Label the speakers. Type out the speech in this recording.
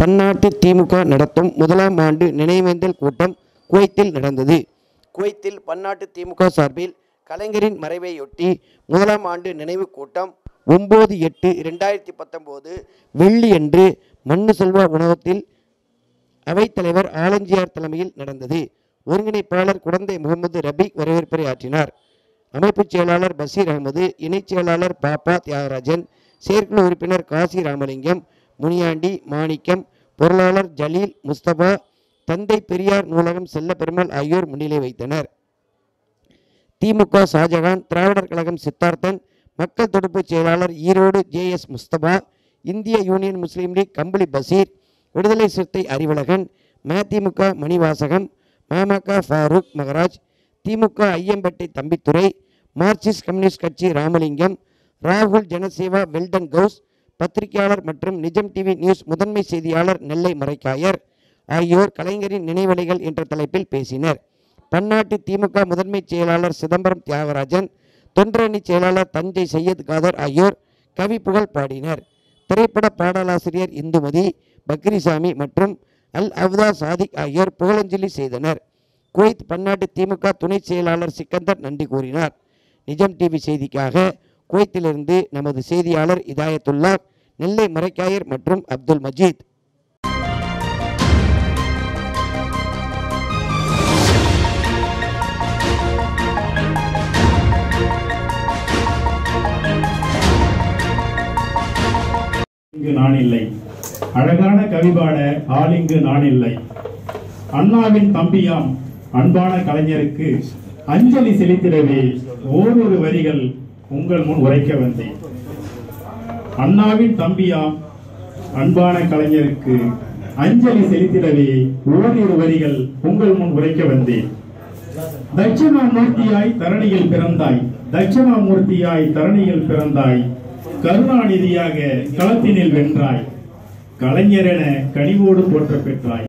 Speaker 1: பன்னாட்டு திமுக நடத்தும் முதலாம் ஆண்டு நினைவேந்தல் கூட்டம் குவைத்தில் நடந்தது. குவைத்தில் பன்னாட்டு திமுக சார்பில் கலைஞரின் மறைவையொட்டி முதலாம் ஆண்டு நினைவு கூட்டம் ஒம்பது எட்டு இரண்டாயிரத்தி பத்தொம்போது வெள்ளியன்று மண்ணு செல்வா உணவகத்தில் அவைத்தலைவர் ஆலஞ்சியார் தலைமையில் நடந்தது. ஒருங்கிணைப்பாளர் குழந்தை முகமது ரபி வரவேற்புரை ஆற்றினார். அமைப்புச் செயலாளர் பஷீர் அகமது இணைச் செயலாளர் பாப்பா தியாகராஜன் செயற்குழு உறுப்பினர் காசி ராமலிங்கம் முனியாண்டி மாணிக்கம் பொருளாளர் ஜலீல் முஸ்தபா தந்தை பெரியார் நூலகம் செல்ல பெருமாள் ஆகியோர் முன்னிலை வைத்தனர். திமுக ஷாஜகான் திராவிடர் கழகம் சித்தார்த்தன் மக்கள் தொடுப்பு செயலாளர் ஈரோடு ஜே. எஸ். முஸ்தபா இந்திய யூனியன் முஸ்லீம் லீக் கம்பளி பசீர் விடுதலை சிறுத்தை அறிவழகன் மதிமுக மணிவாசகம் மமக ஃபாரூக் மகராஜ் திமுக ஐயம்பேட்டை தம்பித்துறை மார்க்சிஸ்ட் கம்யூனிஸ்ட் கட்சி ராமலிங்கம் ராகுல் ஜனசேவா வெல்டன் கவுஸ் பத்திரிகையாளர் மற்றும் நிஜம் டிவி நியூஸ் முதன்மை செய்தியாளர் நெல்லை மறைக்காயர் ஆகியோர் கலைஞரின் நினைவலைகள் என்ற தலைப்பில் பேசினர். பன்னாட்டு திமுக முதன்மை செயலாளர் சிதம்பரம் தியாகராஜன் தொண்டரணி செயலாளர் தஞ்சை சையத் காதர் ஆகியோர் கவி புகழ் பாடினர். திரைப்பட பாடலாசிரியர் இந்துமதி பக்ரிசாமி மற்றும் அல் அவ்தா சாதிக் ஆகியோர் புகழஞ்சலி செய்தனர். குவைத் பன்னாட்டு திமுக துணை செயலாளர் சிக்கந்தர் நன்றி கூறினார். நிஜம் டிவி செய்திக்காக குவைத்திலிருந்து நமது செய்தியாளர் இதாயத்துல்லா நெல்லை மரைக்காயர் மற்றும் அப்துல் மஜீத்.
Speaker 2: நான் இல்லை அழகான கவிபாட ஆளிங்கு நான் இல்லை அண்ணாவின் தம்பியாம் அன்பான கலைஞருக்கு அஞ்சலி செலுத்திடவே ஓரொரு வரிகள் உங்கள் முன் உரைக்க வந்தேன். அண்ணாவின் தம்பியாம் அன்பான கலைஞருக்கு அஞ்சலி செலுத்திடவே ஓரிரு வரிகள் உங்கள் முன் உரைக்க வந்தேன். தட்சிணாமூர்த்தியாய் தரணியில் பிறந்தாய். தட்சிணாமூர்த்தியாய் தரணியில் பிறந்தாய். கருணாநிதியாக களத்தினில் வென்றாய். கலைஞரென கனிவோடு போற்ற பெற்றாய்